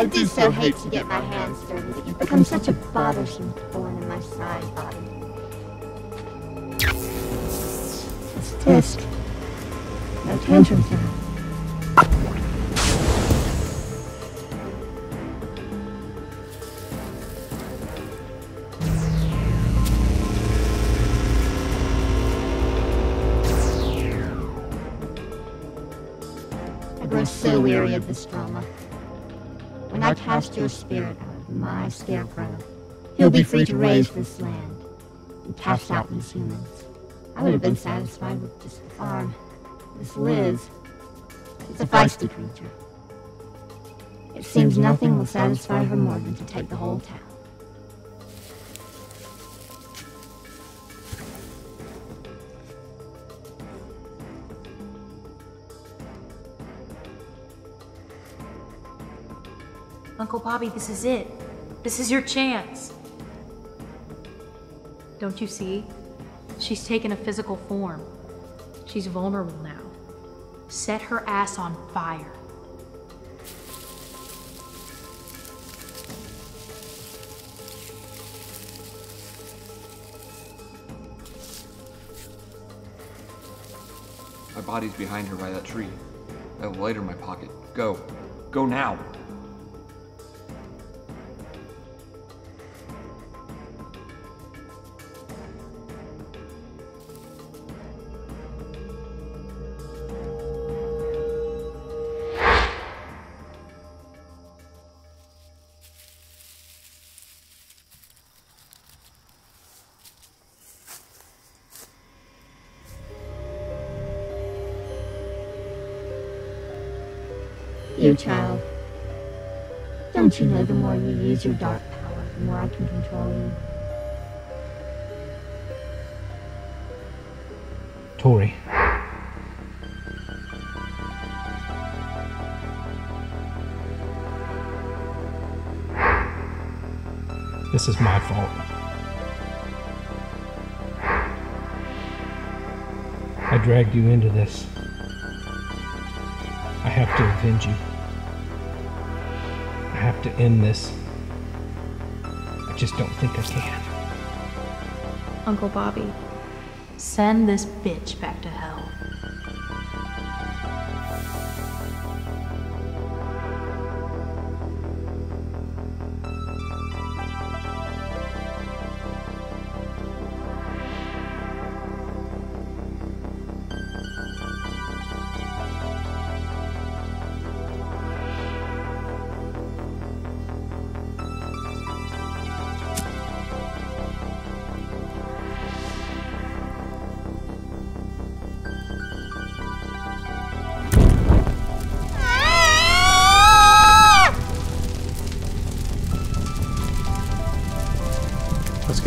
I do so hate to get my hands dirty, but you've become such a bothersome thorn in my side, Bobby. It's Tisk. No tantrums now. I grow so weary of this drama. When I cast your spirit out of my scarecrow, he'll be free to raise this land and cast out these humans. I would have been satisfied with just the farm. This Liz, is a feisty creature. It seems nothing will satisfy her more than to take the whole town. Uncle Bobby, this is it. This is your chance. Don't you see? She's taken a physical form. She's vulnerable now. Set her ass on fire. My body's behind her by that tree. I have a lighter in my pocket. Go. Go now. You child. Don't you know the more you use your dark power, the more I can control you? Tori. This is my fault. I dragged you into this. I have to avenge you. Have to end this. I just don't think I can. Uncle Bobby, send this bitch back to hell.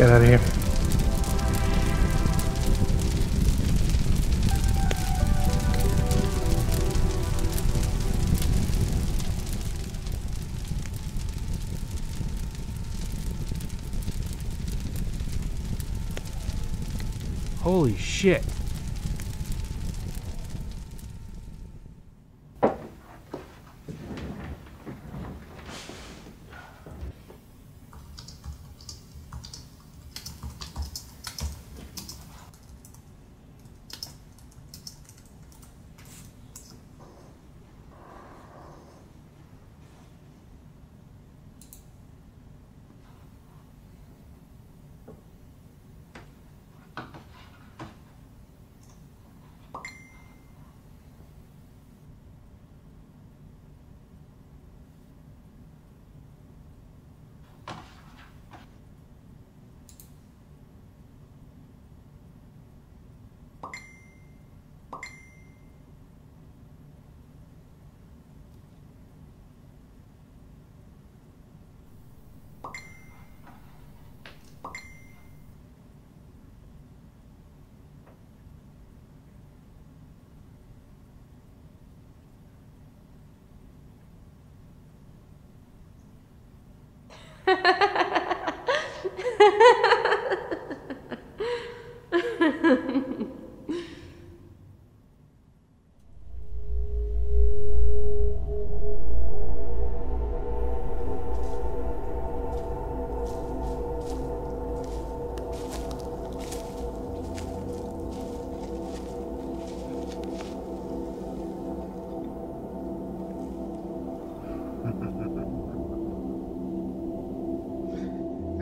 Get out of here. Holy shit.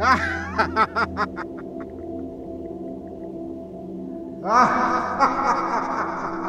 Ah!